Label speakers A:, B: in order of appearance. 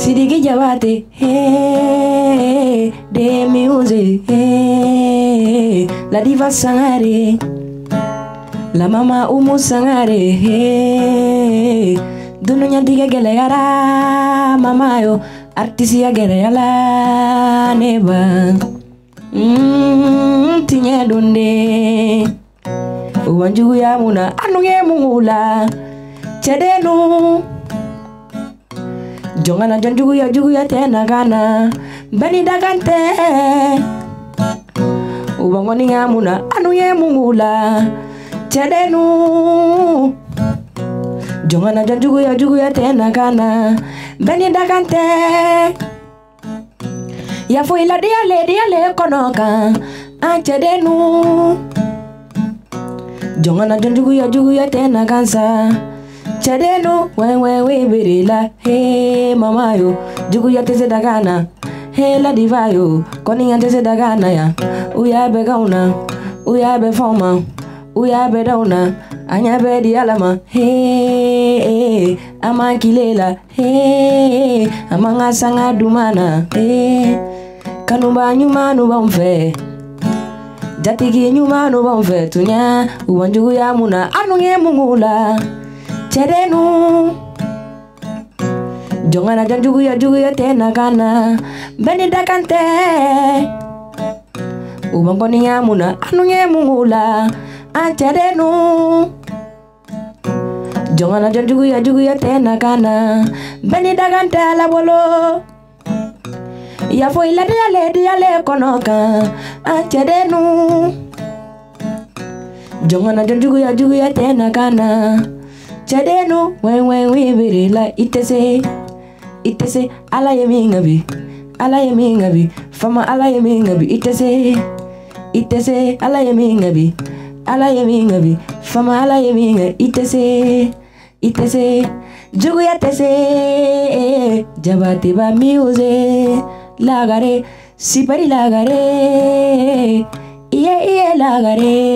A: sirigi jabate eh, de miuze eh, la diva sangare la mama umu sangare eh, dunu nyandige gele yara mama yo artisi ya gele yala neba mm, tinye dunde uwanjugu ya muna anu ye mungula chedenu jongana na jon jugu ya jugu ya tena gana beni dagante ubango ni ngamuna anu ye mungula cedenu jongana na jon jugu ya jugu ya tena gana beni dagante ya foi ila dia le dia le konoka antedenu jonga jongana jon jugu ya jugu ya tena gansa chadeno wewewibirila he mamayo jugu yatesedagana he ladivayo koniyatesedagana ya uyabe gauna uyabe foma uyabe dauna anyabe dialama he amakilela he amangasanga dumana he kanumba nyuma nuba mfe jatigi nyuma nuba mfe tunya uwanjugu ya muna anunge mungula cerenu jongana ya juguyo ya tena kana beni dakante ubangoni yamuna anu mula acerenu jongana ya juguyo ya tena kana beni la dia le dia le konoka acerenu jongana ya juguyo ya tena kana chadeno when when we bere la itese say, ala yemi ngabi ala yemi ngabi fama ala yemi ngabi itese itese ala yemi ngabi ala yemi ngabi fama ala yemi ngabi itese itese juguya tese jabati ba miuze lagare sipari lagare iye iye lagare